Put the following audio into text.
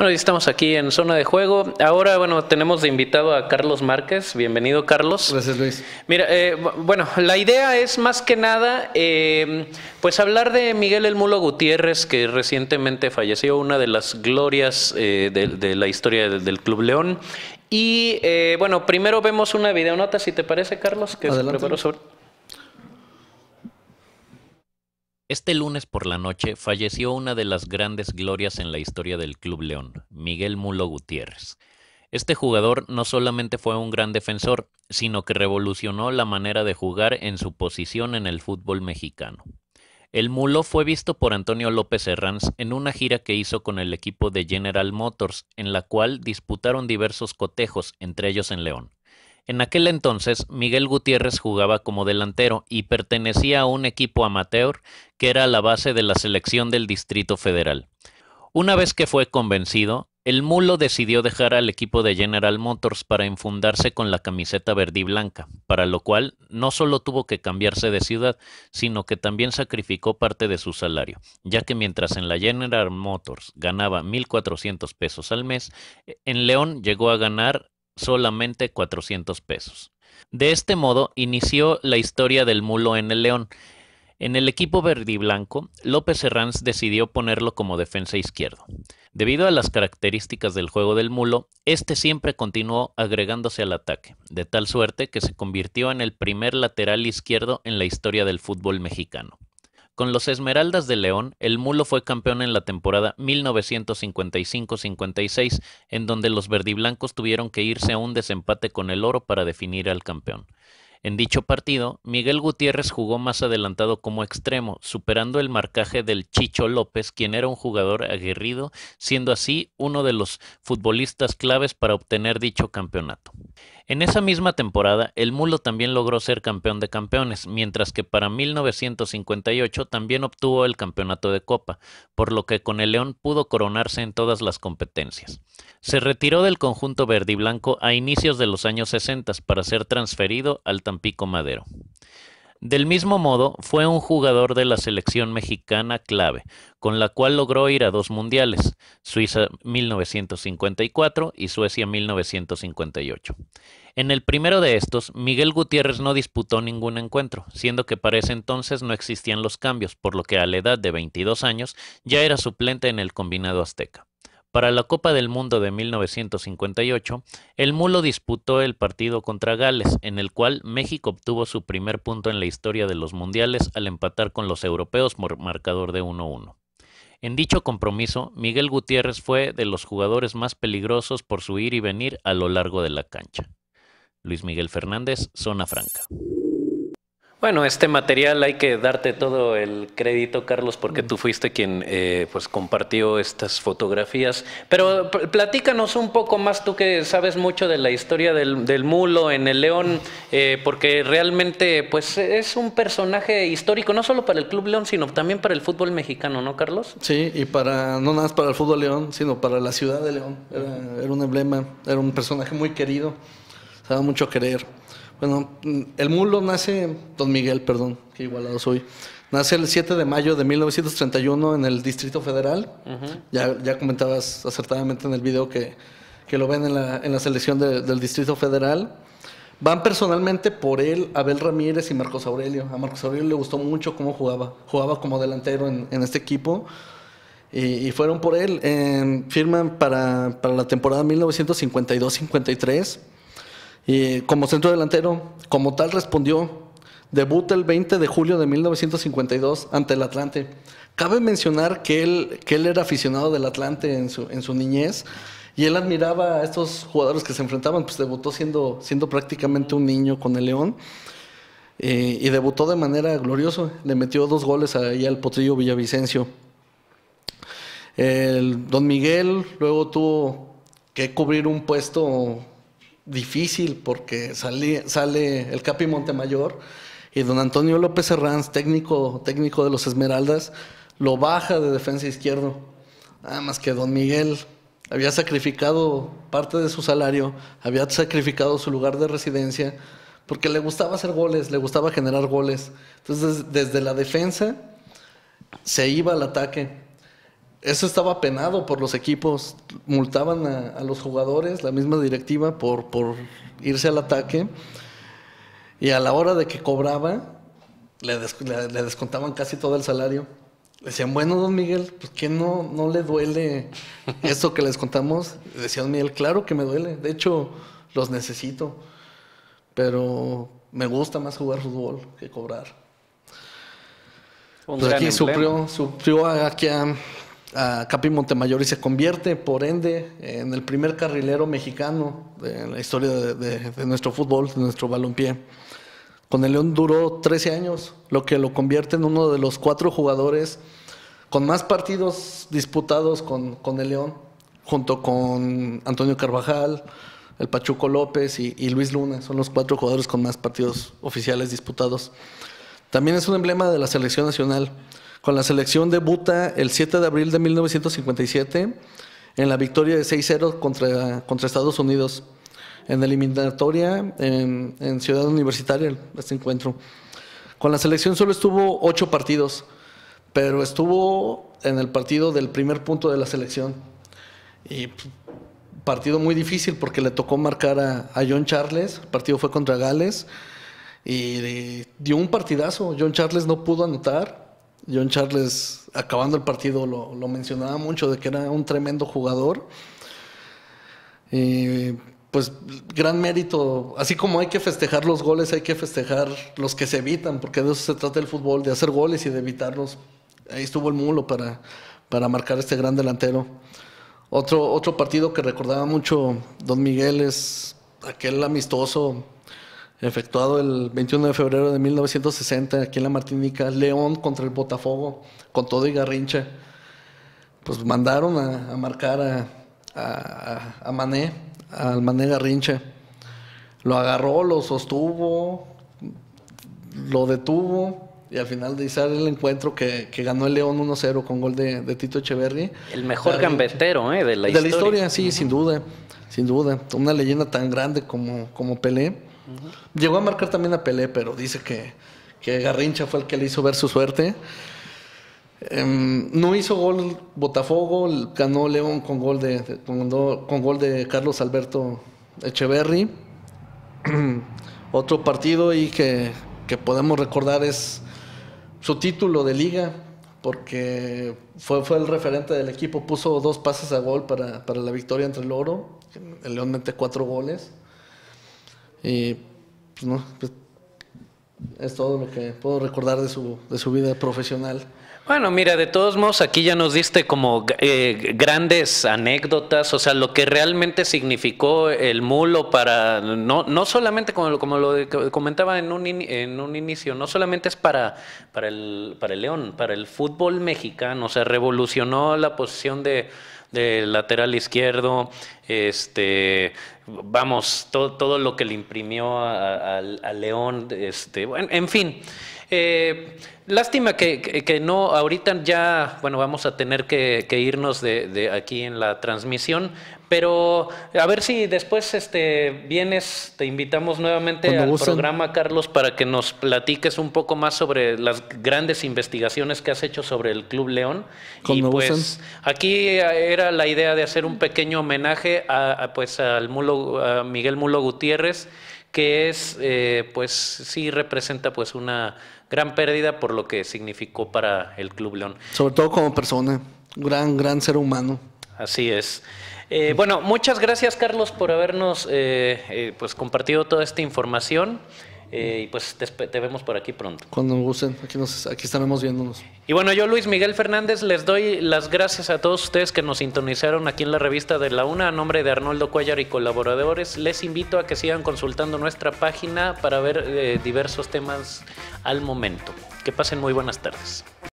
Bueno, estamos aquí en zona de juego. Ahora, bueno, tenemos de invitado a Carlos Márquez. Bienvenido, Carlos. Gracias, Luis. Mira, eh, bueno, la idea es más que nada, eh, pues hablar de Miguel El Mulo Gutiérrez, que recientemente falleció, una de las glorias eh, de, la historia del, Club León. Y bueno, primero vemos una videonota, si te parece, Carlos, que se preparó sobre. Este lunes por la noche falleció una de las grandes glorias en la historia del Club León, Miguel Mulo Gutiérrez. Este jugador no solamente fue un gran defensor, sino que revolucionó la manera de jugar en su posición en el fútbol mexicano. El Mulo fue visto por Antonio López Herranz en una gira que hizo con el equipo de General Motors, en la cual disputaron diversos cotejos, entre ellos en León. En aquel entonces, Miguel Gutiérrez jugaba como delantero y pertenecía a un equipo amateur que era la base de la selección del Distrito Federal. Una vez que fue convencido, el mulo decidió dejar al equipo de General Motors para infundarse con la camiseta verde y blanca, para lo cual no solo tuvo que cambiarse de ciudad, sino que también sacrificó parte de su salario, ya que mientras en la General Motors ganaba 1.400 pesos al mes, en León llegó a ganar solamente 400 pesos. De este modo inició la historia del mulo en el León. En el equipo verde y blanco, López Herranz decidió ponerlo como defensa izquierdo. Debido a las características del juego del mulo, este siempre continuó agregándose al ataque, de tal suerte que se convirtió en el primer lateral izquierdo en la historia del fútbol mexicano. Con los Esmeraldas de León, el Mulo fue campeón en la temporada 1955-56, en donde los verdiblancos tuvieron que irse a un desempate con el Oro para definir al campeón. En dicho partido, Miguel Gutiérrez jugó más adelantado como extremo, superando el marcaje del Chicho López, quien era un jugador aguerrido, siendo así uno de los futbolistas claves para obtener dicho campeonato. En esa misma temporada, el Mulo también logró ser campeón de campeones, mientras que para 1958 también obtuvo el campeonato de Copa, por lo que con el León pudo coronarse en todas las competencias. Se retiró del conjunto verde y blanco a inicios de los años 60 para ser transferido al Tampico Madero. Del mismo modo, fue un jugador de la selección mexicana clave, con la cual logró ir a dos mundiales, Suiza 1954 y Suecia 1958. En el primero de estos, Miguel Gutiérrez no disputó ningún encuentro, siendo que para ese entonces no existían los cambios, por lo que a la edad de 22 años ya era suplente en el combinado azteca. Para la Copa del Mundo de 1958, el Mulo disputó el partido contra Gales, en el cual México obtuvo su primer punto en la historia de los mundiales al empatar con los europeos por marcador de 1-1. En dicho compromiso, Miguel Gutiérrez fue de los jugadores más peligrosos por su ir y venir a lo largo de la cancha. Luis Miguel Fernández, Zona Franca. Bueno, este material hay que darte todo el crédito, Carlos, porque tú fuiste quien eh, pues compartió estas fotografías. Pero platícanos un poco más, tú que sabes mucho de la historia del, mulo en el León, eh, porque realmente pues es un personaje histórico, no solo para el Club León, sino también para el fútbol mexicano, ¿no, Carlos? Sí, y para no nada más para el fútbol León, sino para la ciudad de León. Era, era un emblema, era un personaje muy querido, se daba mucho a querer. Bueno, el mulo nace, Don Miguel, perdón, que igualado soy. Nace el 7 de mayo de 1931 en el Distrito Federal. ya, ya comentabas acertadamente en el video que, que lo ven en la, en la selección del Distrito Federal. Van personalmente por él Abel Ramírez y Marcos Aurelio. A Marcos Aurelio le gustó mucho cómo jugaba. Jugaba como delantero en, en este equipo. Y, fueron por él. firman para, para la temporada 1952-53 como centro delantero, como tal respondió, debuta el 20 de julio de 1952 ante el Atlante. Cabe mencionar que él, que él era aficionado del Atlante en su, en su niñez y él admiraba a estos jugadores que se enfrentaban, pues debutó siendo, siendo prácticamente un niño con el León. Eh, y debutó de manera gloriosa, le metió dos goles ahí al Potrillo Villavicencio. El Don Miguel luego tuvo que cubrir un puesto difícil porque sale, el Capi Montemayor y don Antonio López Herranz, técnico, técnico de los Esmeraldas, lo baja de defensa izquierdo. Nada más que don Miguel había sacrificado parte de su salario, había sacrificado su lugar de residencia, porque le gustaba hacer goles, le gustaba generar goles. Entonces, desde la defensa se iba al ataque. Eso estaba penado por los equipos, multaban a, los jugadores, la misma directiva, por, por irse al ataque. Y a la hora de que cobraba, le, descontaban casi todo el salario. Le decían, bueno, don Miguel, pues que no, no le duele esto que les contamos. Decía don Miguel, claro que me duele. De hecho, los necesito. Pero me gusta más jugar fútbol que cobrar. Pues aquí sufrió, sufrió aquí a, a Capi Montemayor y se convierte, por ende, en el primer carrilero mexicano en la historia de, nuestro fútbol, de nuestro balompié. Con el León duró 13 años, lo que lo convierte en uno de los cuatro jugadores con más partidos disputados con, con el León, junto con Antonio Carvajal, el Pachuco López y, y, Luis Luna. Son los cuatro jugadores con más partidos oficiales disputados. También es un emblema de la selección nacional. Con la selección debuta el 7 de abril de 1957 en la victoria de 6-0 contra, contra Estados Unidos en eliminatoria en, Ciudad Universitaria, este encuentro. Con la selección solo estuvo ocho partidos, pero estuvo en el partido del primer punto de la selección. Y partido muy difícil porque le tocó marcar a, a John Charles, el partido fue contra Gales, y dio un partidazo. John Charles no pudo anotar, John Charles, acabando el partido, lo, mencionaba mucho de que era un tremendo jugador. Y pues gran mérito, así como hay que festejar los goles, hay que festejar los que se evitan, porque de eso se trata el fútbol, de hacer goles y de evitarlos. Ahí estuvo el mulo para, para marcar este gran delantero. Otro, otro partido que recordaba mucho Don Miguel es aquel amistoso efectuado el 21 de febrero de 1960 aquí en la Martinica, León contra el Botafogo, con todo y garrincha. Pues mandaron a, marcar a, a, a, Mané, al Mané Garrincha. Lo agarró, lo sostuvo, lo detuvo y al final de izar el encuentro que, ganó el León 1-0 con gol de, Tito Echeverri. El mejor gambetero ¿eh? de la historia. De la historia, sí, sin duda, sin duda. Una leyenda tan grande como, como Pelé. Llegó a marcar también a Pelé, pero dice que, Garrincha fue el que le hizo ver su suerte. Em, no hizo gol Botafogo, ganó León con gol de, con, gol de Carlos Alberto Echeverry. Otro partido y que, podemos recordar es su título de liga, porque fue, fue el referente del equipo, puso dos pases a gol para, para la victoria entre el Oro. El León mete cuatro goles. Y pues no, pues, es todo lo que puedo recordar de su, de su vida profesional. Bueno, mira, de todos modos, aquí ya nos diste como eh, grandes anécdotas, o sea, lo que realmente significó el mulo para, no, no solamente como, como lo comentaba en un, en un inicio, no solamente es para, para, el, para el León, para el fútbol mexicano, o sea, revolucionó la posición de de lateral izquierdo, este, vamos, todo, todo lo que le imprimió a, León, este, bueno, en fin. Eh, lástima que, no, ahorita ya, bueno, vamos a tener que, irnos de, aquí en la transmisión, pero a ver si después este, vienes, te invitamos nuevamente al programa, Carlos, para que nos platiques un poco más sobre las grandes investigaciones que has hecho sobre el Club León. y pues aquí era la idea de hacer un pequeño homenaje a, pues al Mulo, a Miguel Mulo Gutiérrez, que es, eh, pues sí representa pues una gran pérdida por lo que significó para el Club León. Sobre todo como persona, gran, gran ser humano. Así es. Eh, bueno, muchas gracias Carlos por habernos eh, eh, pues compartido toda esta información. y pues te, vemos por aquí pronto. Cuando gusten, aquí, nos, aquí estaremos viéndonos. Y bueno, yo Luis Miguel Fernández les doy las gracias a todos ustedes que nos sintonizaron aquí en la revista de la UNA a nombre de Arnoldo Cuellar y colaboradores. Les invito a que sigan consultando nuestra página para ver diversos temas al momento. Que pasen muy buenas tardes.